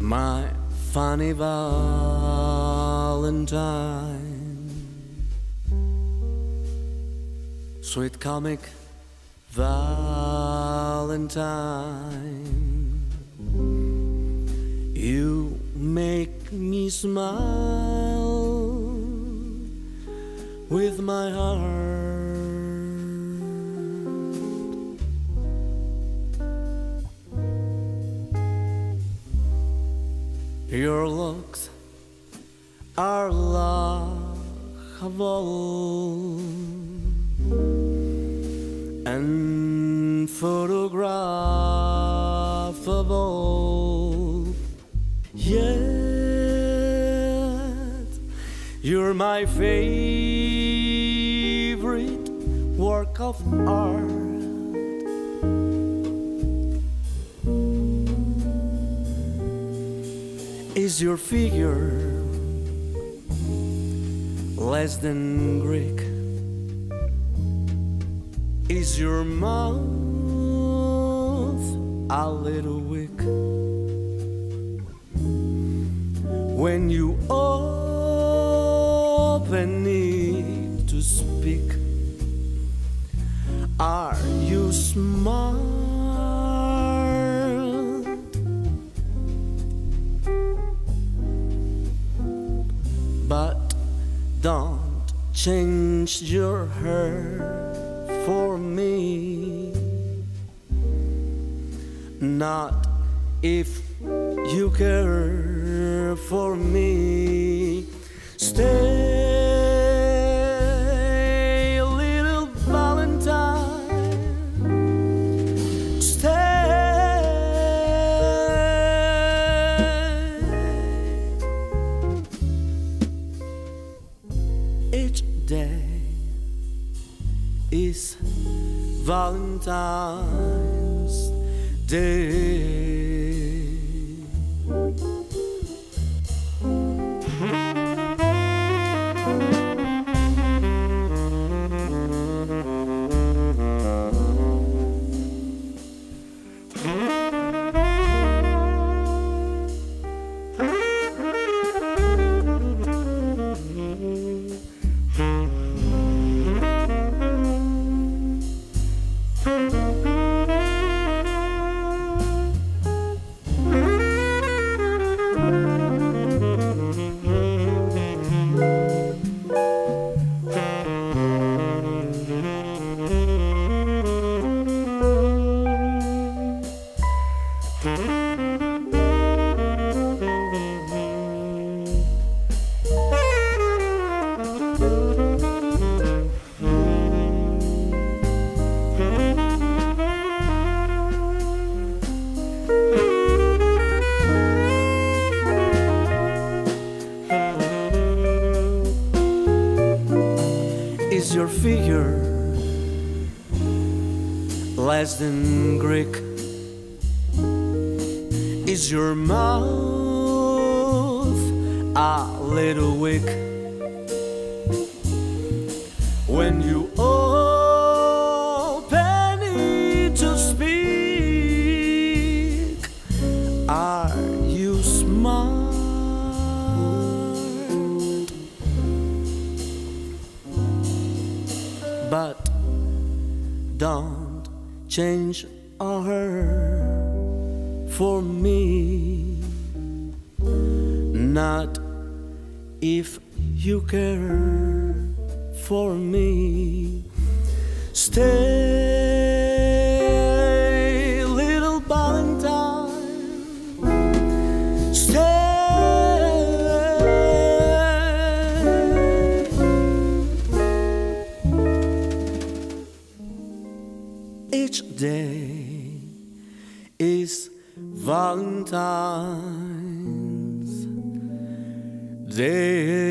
My funny Valentine, sweet comic Valentine, you make me smile with my heart. Your looks are laughable and photographable. Yet you're my favorite work of art. Is your figure less than Greek? Is your mouth a little weak? When you open it to speak, are you smart? But don't change your hair for me. Not if you care for me. Stay, Each day is Valentine's Day. Is your figure less than Greek? Is your mouth a little weak? When you but don't change her for me. Not if you care for me. Stay, Valentine's Day.